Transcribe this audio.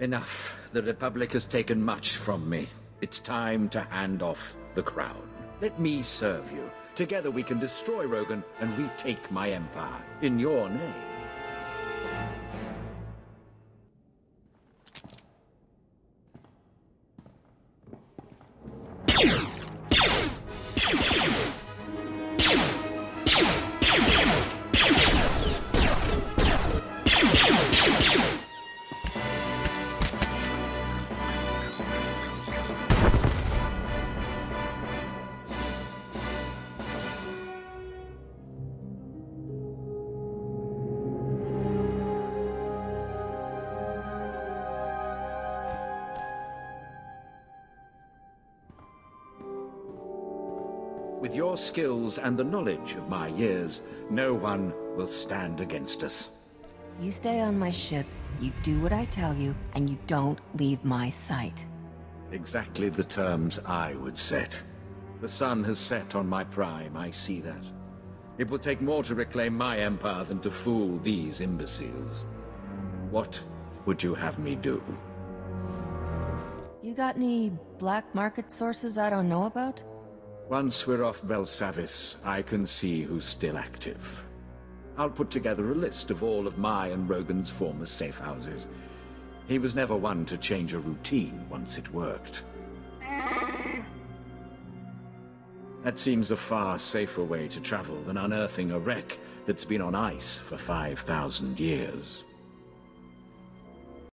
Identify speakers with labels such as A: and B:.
A: Enough. The Republic has taken much from me. It's time to hand off the crown. Let me serve you. Together we can destroy Rogun and retake my empire in your name. With your skills and the knowledge of my years, no one will stand against us.
B: You stay on my ship, you do what I tell you, and you don't leave my sight.
A: Exactly the terms I would set. The sun has set on my prime, I see that. It will take more to reclaim my empire than to fool these imbeciles. What would you have me do?
B: You got any black market sources I don't know about?
A: Once we're off Belsavis, I can see who's still active. I'll put together a list of all of my and Rogun's former safe houses. He was never one to change a routine once it worked. That seems a far safer way to travel than unearthing a wreck that's been on ice for 5,000 years.